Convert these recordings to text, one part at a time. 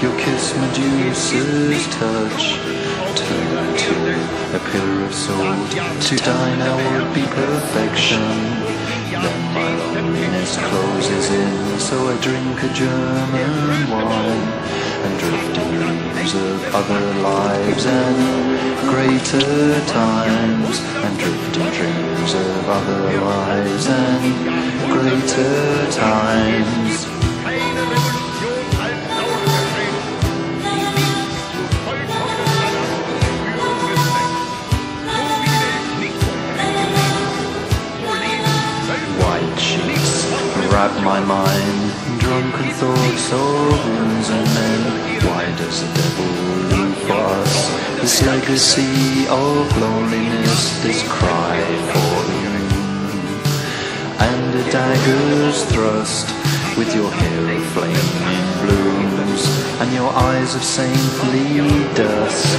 Your kiss Medusa's touch Turn to a pillar of salt To die now would be perfection. Then my loneliness closes in. So I drink a German wine And drift in dreams of other lives And greater times And drift in dreams of other lives And greater times wrap my mind. Drunken thoughts runes and men. Why does the devil for us? This legacy of loneliness This cry for you And a dagger's thrust With your hair of flaming blooms And your eyes of saintly dusk.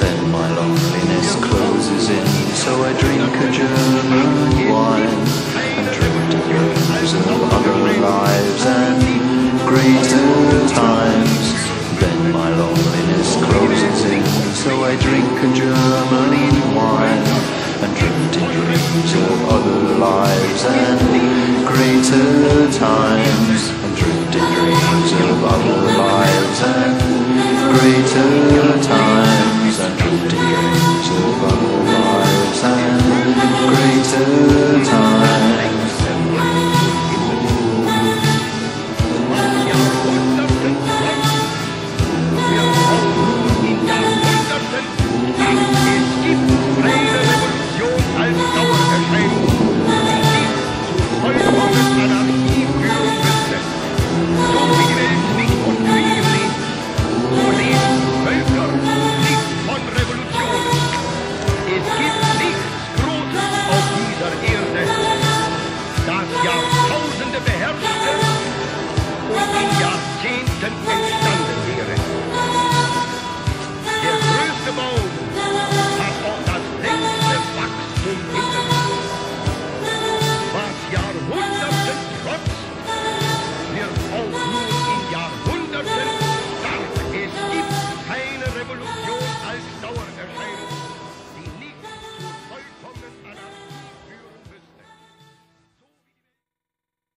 Then my loneliness closes in So I drink a German other lives And greater times. Then my loneliness closes in. So I drink a German wine And drift in dreams of other lives And greater times